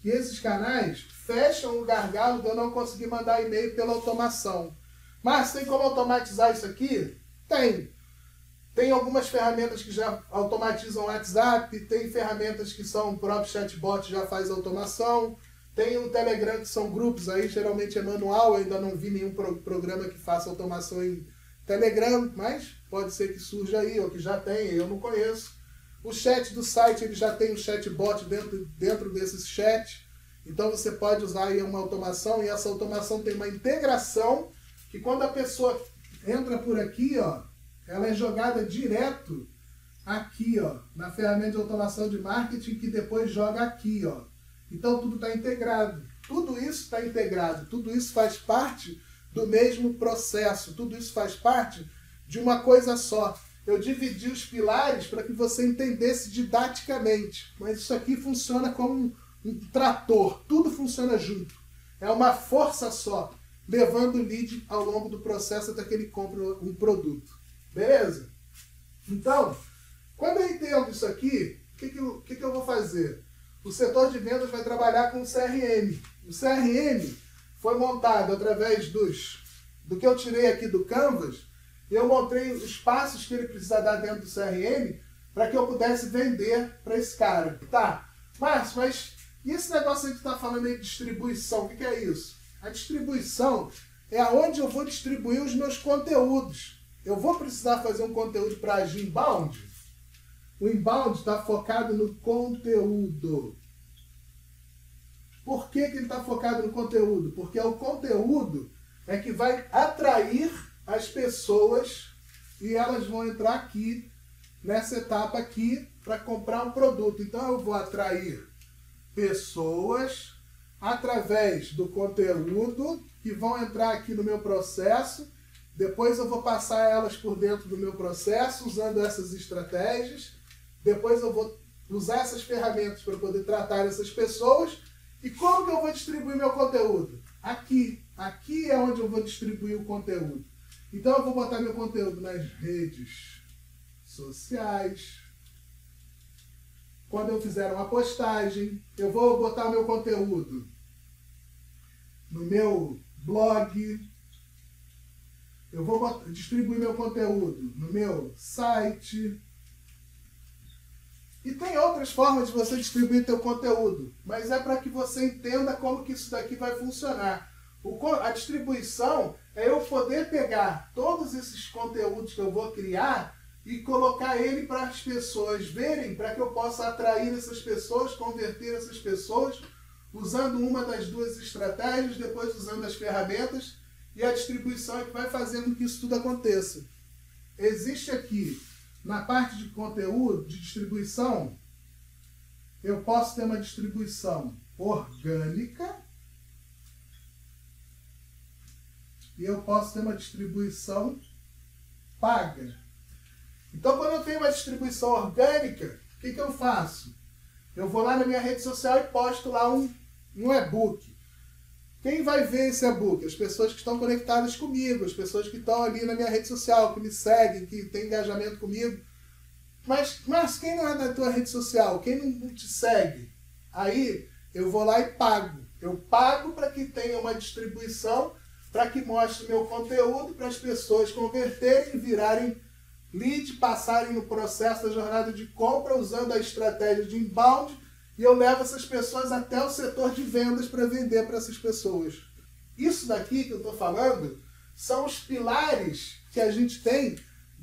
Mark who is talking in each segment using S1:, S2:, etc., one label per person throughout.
S1: que esses canais fecham o gargalo de eu não conseguir mandar e-mail pela automação. Mas tem como automatizar isso aqui? Tem. Tem algumas ferramentas que já automatizam o WhatsApp, tem ferramentas que são o próprio chatbot já faz automação, tem o Telegram que são grupos aí, geralmente é manual, eu ainda não vi nenhum pro programa que faça automação em Telegram, mas pode ser que surja aí, ou que já tem, eu não conheço. O chat do site ele já tem um chatbot dentro, dentro desse chat, então você pode usar aí uma automação, e essa automação tem uma integração que quando a pessoa entra por aqui, ó, ela é jogada direto aqui, ó, na ferramenta de automação de marketing, que depois joga aqui, ó. Então tudo está integrado. Tudo isso está integrado, tudo isso faz parte do mesmo processo, tudo isso faz parte de uma coisa só. Eu dividi os pilares para que você entendesse didaticamente, mas isso aqui funciona como um, trator, tudo funciona junto. É uma força só, levando o lead ao longo do processo até que ele compre um produto. Beleza? Então, quando eu entendo isso aqui, o que, que, eu, que, que eu vou fazer? O setor de vendas vai trabalhar com o CRM. O CRM foi montado através dos do que eu tirei aqui do Canvas. Eu mostrei os passos que ele precisa dar dentro do CRM para que eu pudesse vender para esse cara. Tá, Márcio, mas e esse negócio aí que está falando aí de distribuição? O que, que é isso? A distribuição é aonde eu vou distribuir os meus conteúdos. Eu vou precisar fazer um conteúdo para agir inbound? O inbound está focado no conteúdo. Por que, que ele está focado no conteúdo? Porque é o conteúdo é que vai atrair as pessoas e elas vão entrar aqui, nessa etapa aqui, para comprar um produto. Então eu vou atrair pessoas através do conteúdo que vão entrar aqui no meu processo depois eu vou passar elas por dentro do meu processo usando essas estratégias. Depois eu vou usar essas ferramentas para poder tratar essas pessoas. E como que eu vou distribuir meu conteúdo? Aqui. Aqui é onde eu vou distribuir o conteúdo. Então eu vou botar meu conteúdo nas redes sociais. Quando eu fizer uma postagem, eu vou botar meu conteúdo no meu blog, eu vou distribuir meu conteúdo no meu site. E tem outras formas de você distribuir teu conteúdo, mas é para que você entenda como que isso daqui vai funcionar. A distribuição é eu poder pegar todos esses conteúdos que eu vou criar e colocar ele para as pessoas verem, para que eu possa atrair essas pessoas, converter essas pessoas, usando uma das duas estratégias, depois usando as ferramentas e a distribuição é que vai fazendo que isso tudo aconteça. Existe aqui, na parte de conteúdo, de distribuição, eu posso ter uma distribuição orgânica e eu posso ter uma distribuição paga. Então, quando eu tenho uma distribuição orgânica, o que, que eu faço? Eu vou lá na minha rede social e posto lá um, um e-book. Quem vai ver esse e-book? As pessoas que estão conectadas comigo, as pessoas que estão ali na minha rede social, que me seguem, que têm engajamento comigo. Mas, mas quem não é da tua rede social? Quem não te segue? Aí eu vou lá e pago. Eu pago para que tenha uma distribuição, para que mostre meu conteúdo, para as pessoas converterem, virarem lead, passarem no processo da jornada de compra usando a estratégia de inbound e eu levo essas pessoas até o setor de vendas para vender para essas pessoas. Isso daqui que eu estou falando são os pilares que a gente tem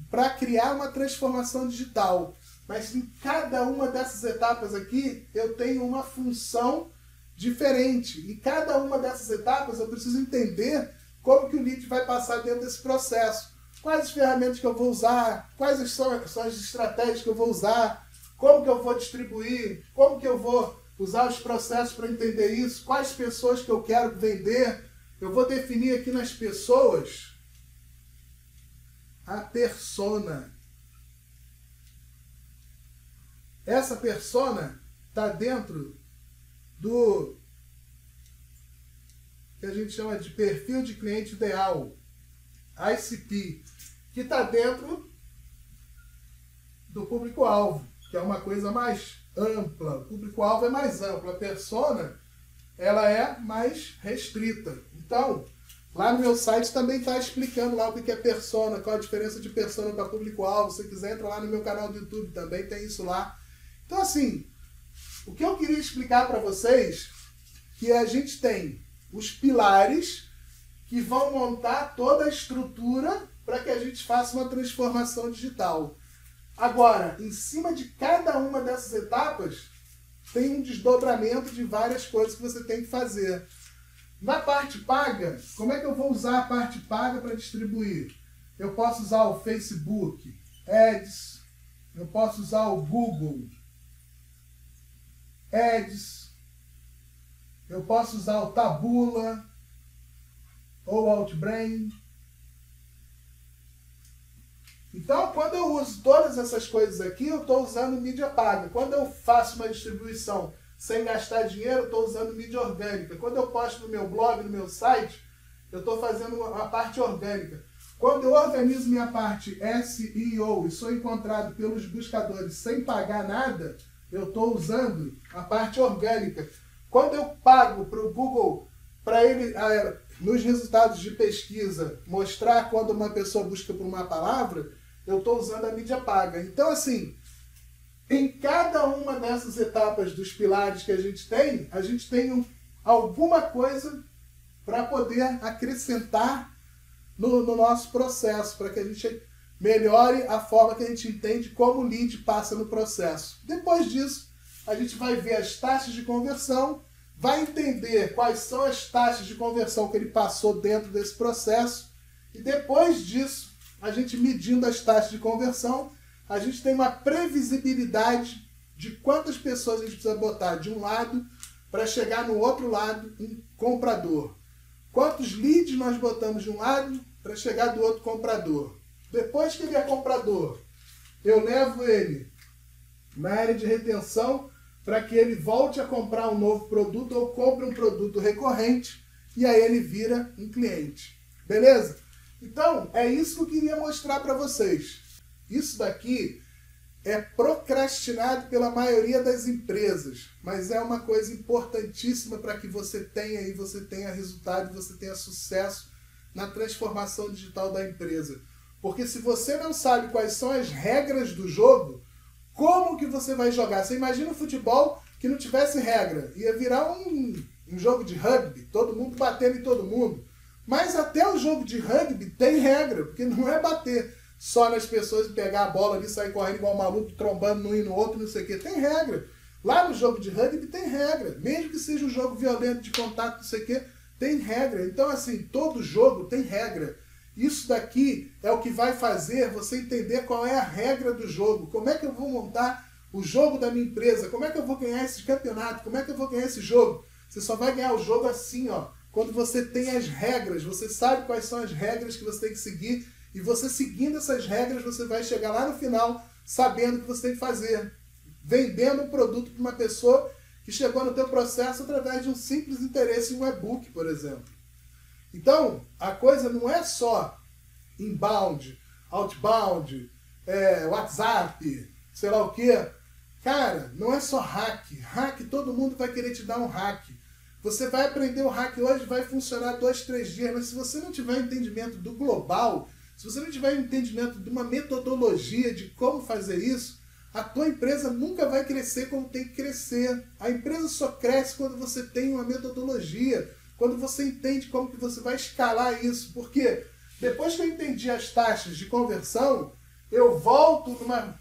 S1: para criar uma transformação digital. Mas em cada uma dessas etapas aqui, eu tenho uma função diferente. E cada uma dessas etapas eu preciso entender como que o lead vai passar dentro desse processo. Quais as ferramentas que eu vou usar, quais são, são as estratégias que eu vou usar, como que eu vou distribuir? Como que eu vou usar os processos para entender isso? Quais pessoas que eu quero vender? Eu vou definir aqui nas pessoas a persona. Essa persona está dentro do que a gente chama de perfil de cliente ideal, ICP, que está dentro do público-alvo que é uma coisa mais ampla. O público-alvo é mais amplo. A persona ela é mais restrita. Então, lá no meu site também está explicando lá o que é persona, qual a diferença de persona para público-alvo. Se quiser, entra lá no meu canal do YouTube, também tem isso lá. Então, assim, o que eu queria explicar para vocês que a gente tem os pilares que vão montar toda a estrutura para que a gente faça uma transformação digital. Agora, em cima de cada uma dessas etapas, tem um desdobramento de várias coisas que você tem que fazer. Na parte paga, como é que eu vou usar a parte paga para distribuir? Eu posso usar o Facebook, Ads, eu posso usar o Google, Ads, eu posso usar o Tabula ou Outbrain. Então, quando eu uso todas essas coisas aqui, eu estou usando mídia paga. Quando eu faço uma distribuição sem gastar dinheiro, eu estou usando mídia orgânica. Quando eu posto no meu blog, no meu site, eu estou fazendo a parte orgânica. Quando eu organizo minha parte SEO e sou encontrado pelos buscadores sem pagar nada, eu estou usando a parte orgânica. Quando eu pago para o Google, para ele, ah, nos resultados de pesquisa, mostrar quando uma pessoa busca por uma palavra, eu estou usando a mídia paga. Então, assim, em cada uma dessas etapas dos pilares que a gente tem, a gente tem um, alguma coisa para poder acrescentar no, no nosso processo, para que a gente melhore a forma que a gente entende como o lead passa no processo. Depois disso, a gente vai ver as taxas de conversão, vai entender quais são as taxas de conversão que ele passou dentro desse processo, e depois disso, a gente medindo as taxas de conversão, a gente tem uma previsibilidade de quantas pessoas a gente precisa botar de um lado para chegar no outro lado um comprador. Quantos leads nós botamos de um lado para chegar do outro comprador. Depois que ele é comprador, eu levo ele na área de retenção para que ele volte a comprar um novo produto ou compre um produto recorrente e aí ele vira um cliente. Beleza? Então, é isso que eu queria mostrar para vocês. Isso daqui é procrastinado pela maioria das empresas, mas é uma coisa importantíssima para que você tenha e você tenha resultado, você tenha sucesso na transformação digital da empresa. Porque se você não sabe quais são as regras do jogo, como que você vai jogar? Você imagina um futebol que não tivesse regra, ia virar um, um jogo de rugby, todo mundo batendo em todo mundo. Mas até o jogo de rugby tem regra, porque não é bater só nas pessoas e pegar a bola ali e sair correndo igual um maluco, trombando num e no outro, não sei o quê. Tem regra. Lá no jogo de rugby tem regra. Mesmo que seja um jogo violento de contato, não sei o quê, tem regra. Então, assim, todo jogo tem regra. Isso daqui é o que vai fazer você entender qual é a regra do jogo. Como é que eu vou montar o jogo da minha empresa? Como é que eu vou ganhar esse campeonato? Como é que eu vou ganhar esse jogo? Você só vai ganhar o jogo assim, ó quando você tem as regras, você sabe quais são as regras que você tem que seguir, e você seguindo essas regras, você vai chegar lá no final sabendo o que você tem que fazer. Vendendo um produto para uma pessoa que chegou no teu processo através de um simples interesse em um e-book, por exemplo. Então, a coisa não é só inbound, outbound, é, WhatsApp, sei lá o quê. Cara, não é só hack. Hack, todo mundo vai querer te dar um hack. Você vai aprender o hack hoje, vai funcionar dois, três dias, mas se você não tiver entendimento do global, se você não tiver entendimento de uma metodologia de como fazer isso, a tua empresa nunca vai crescer como tem que crescer. A empresa só cresce quando você tem uma metodologia, quando você entende como que você vai escalar isso. Porque depois que eu entendi as taxas de conversão, eu volto numa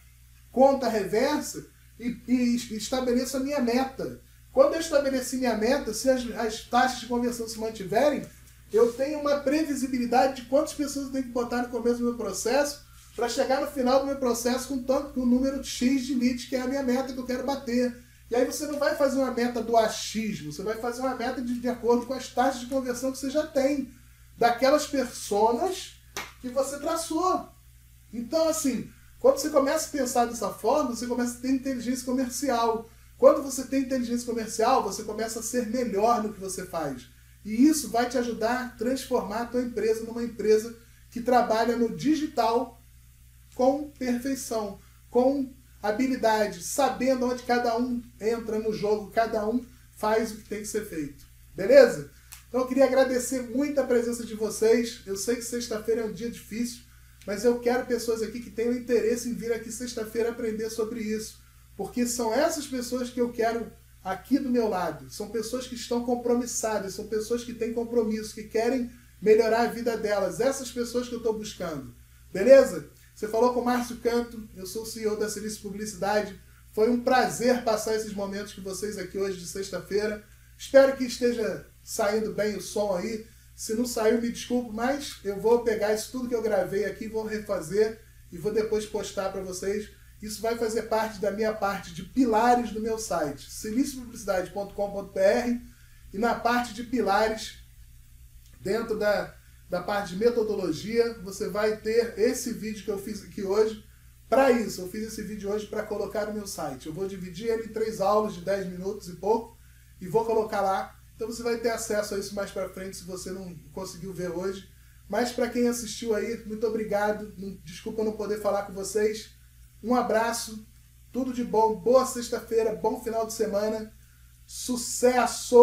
S1: conta reversa e, e estabeleço a minha meta. Quando eu estabeleci minha meta, se as, as taxas de conversão se mantiverem, eu tenho uma previsibilidade de quantas pessoas eu tenho que botar no começo do meu processo para chegar no final do meu processo com, tanto, com o número X de leads, que é a minha meta que eu quero bater. E aí você não vai fazer uma meta do achismo, você vai fazer uma meta de, de acordo com as taxas de conversão que você já tem, daquelas personas que você traçou. Então, assim, quando você começa a pensar dessa forma, você começa a ter inteligência comercial. Quando você tem inteligência comercial, você começa a ser melhor no que você faz. E isso vai te ajudar a transformar a tua empresa numa empresa que trabalha no digital com perfeição, com habilidade, sabendo onde cada um entra no jogo, cada um faz o que tem que ser feito. Beleza? Então eu queria agradecer muito a presença de vocês. Eu sei que sexta-feira é um dia difícil, mas eu quero pessoas aqui que tenham interesse em vir aqui sexta-feira aprender sobre isso. Porque são essas pessoas que eu quero aqui do meu lado. São pessoas que estão compromissadas, são pessoas que têm compromisso, que querem melhorar a vida delas. Essas pessoas que eu estou buscando. Beleza? Você falou com o Márcio Canto, eu sou o CEO da Silício Publicidade. Foi um prazer passar esses momentos com vocês aqui hoje de sexta-feira. Espero que esteja saindo bem o som aí. Se não saiu, me desculpe, mas eu vou pegar isso tudo que eu gravei aqui, vou refazer e vou depois postar para vocês. Isso vai fazer parte da minha parte de pilares do meu site, siliciopublicidade.com.br e na parte de pilares, dentro da, da parte de metodologia, você vai ter esse vídeo que eu fiz aqui hoje. Para isso, eu fiz esse vídeo hoje para colocar no meu site. Eu vou dividir ele em três aulas de 10 minutos e pouco e vou colocar lá então você vai ter acesso a isso mais para frente se você não conseguiu ver hoje. Mas para quem assistiu aí, muito obrigado. Desculpa não poder falar com vocês. Um abraço, tudo de bom, boa sexta-feira, bom final de semana. Sucesso!